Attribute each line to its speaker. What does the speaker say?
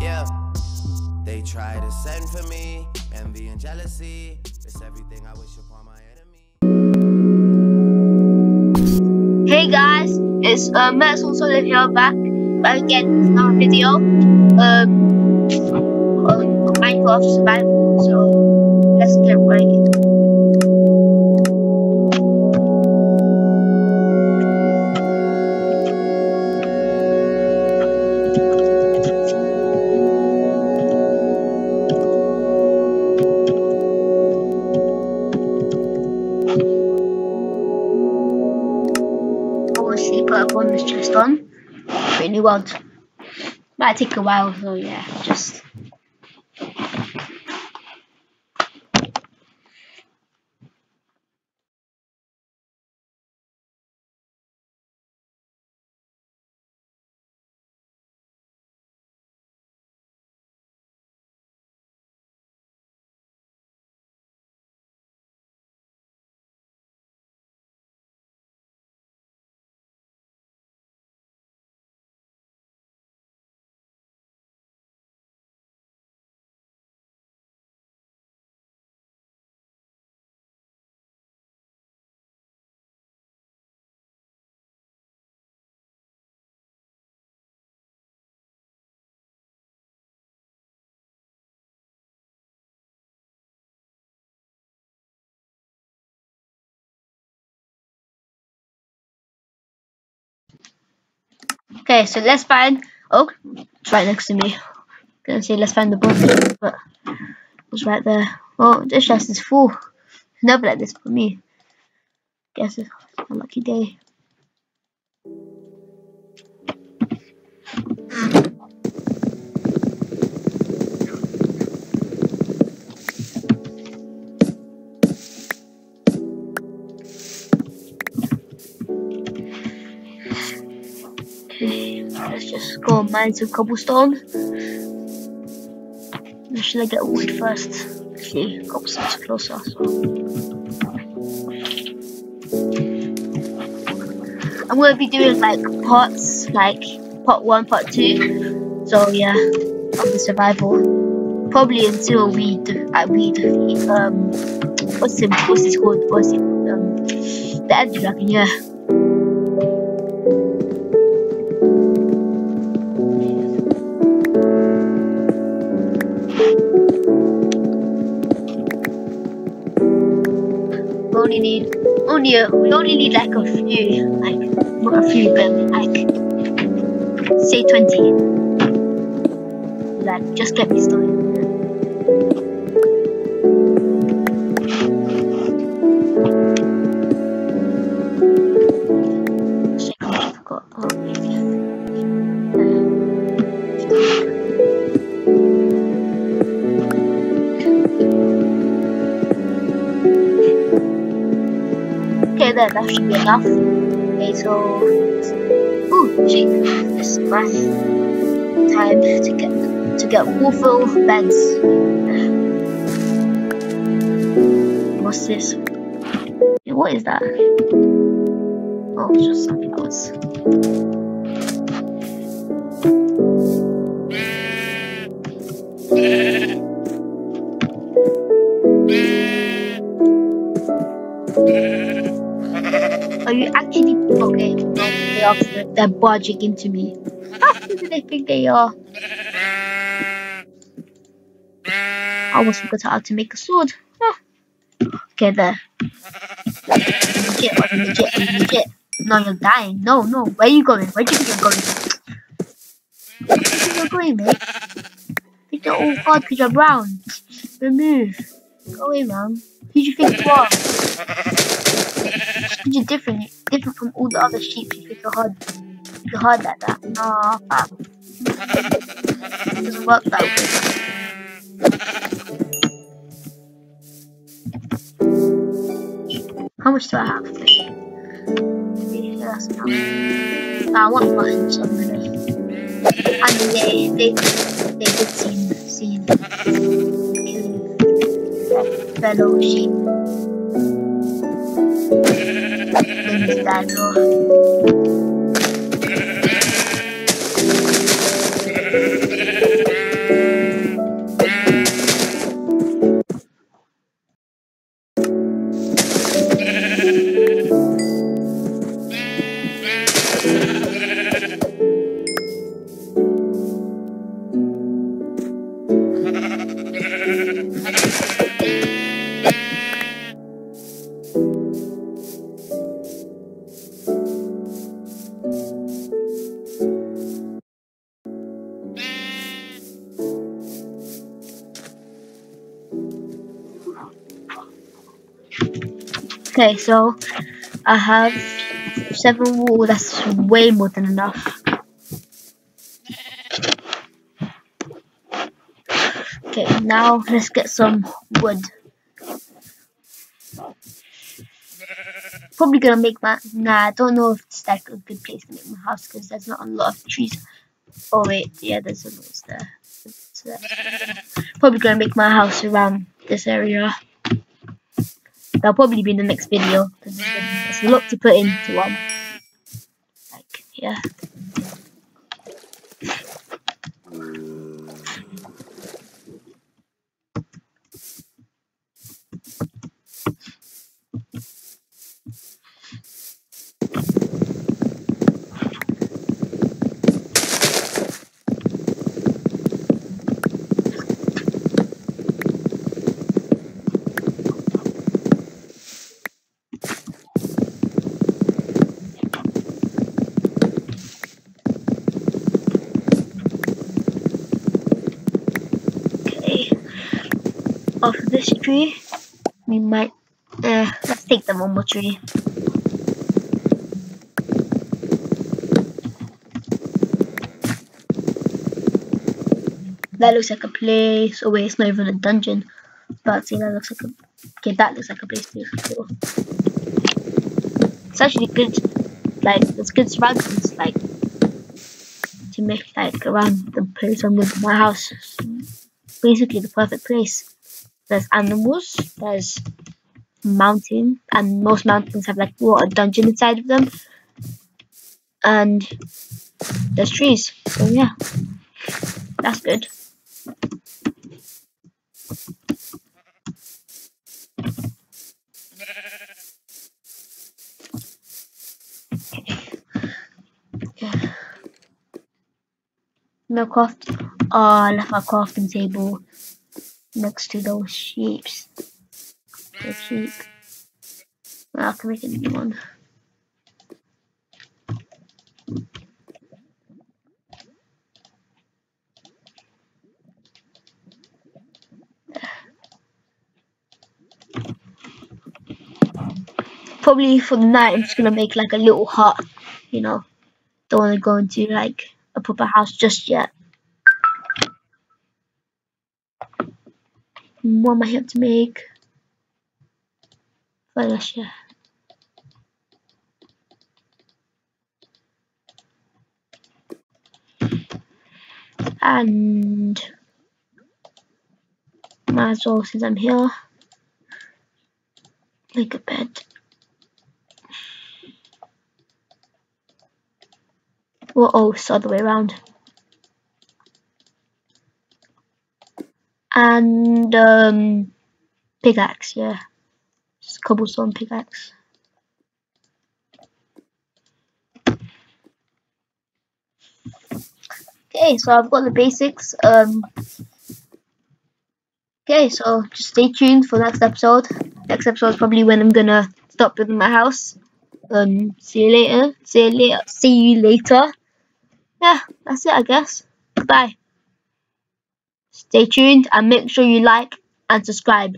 Speaker 1: Yeah. They try to send for me, envy and jealousy. It's everything I wish upon my enemy.
Speaker 2: Hey guys, it's uh, Merzel Solid here back, back again with another video um, on Minecraft survival. So let's get right into it. Want. Might take a while, so yeah, just. Okay, so let's find. Oh, it's right next to me. Gonna say let's find the book, but it's right there. Oh, this chest is full. Never like this for me. Guess it's a lucky day. And mine some cobblestone. Should I get wood first? See, cobblestone's closer. So. I'm gonna be doing like pots, like pot one, pot two. So yeah, of the survival. Probably until we de- uh, we defeat um what's it what's it called? What's it called? Um, the dragon. Yeah. Only need only a, we only need like a few, like not a few, but like say twenty. Like just get me started. Then that should be enough. Okay, so ooh, this is my time to get to get waffle beds. What's this? What is that? Oh, it's just sunflowers. Are Are, they're barging into me. Who do they think they are? I almost forgot how to make a sword. Ah. Okay, there. Are you legit? No, you're dying. No, no. Where are you going? Where do you think you're going? Where do you think you're going, mate? Think you're all hard because you're brown. Remove. Go away, man. Who do you think you are? You're different, different from all the other sheep. You think you're hard, you're hard like that. Nah, fam. It doesn't work that way. How much do I have? Nah, I want so I'm gonna. And they, they, they did seem, seem killing their fellow sheep. Things that go. Okay, so I have seven wool. That's way more than enough. Okay, now let's get some wood. Probably gonna make my nah. I don't know if it's like a good place to make my house because there's not a lot of trees. Oh wait, yeah, there's a lot there. So probably gonna make my house around this area. That'll probably be in the next video because there's a lot to put into one. Like yeah. This tree, we might, uh, let's take the more tree. That looks like a place, oh wait, it's not even a dungeon, but see that looks like a, okay, that looks like a place to explore. It's actually good, like, it's good surroundings, like, to make, like, around the place I'm to my house. Basically the perfect place there's animals, there's mountain, and most mountains have like water dungeon inside of them. And there's trees. So yeah. That's good. Craft. Oh, I left my crafting table next to those sheeps. The sheep. I can make a new one. Probably for the night, I'm just gonna make like a little hut, you know. Don't wanna go into like a proper house just yet. What I have to make? Fellowship. And might as well since I'm here make a bed. Well, oh, it's the other way around. And um, pickaxe, yeah, just cobblestone pickaxe. Okay, so I've got the basics. Um, okay, so just stay tuned for next episode. Next episode is probably when I'm gonna stop building my house. Um, see you later. See you later. See you later. Yeah, that's it, I guess. Goodbye. Stay tuned and make sure you like and subscribe.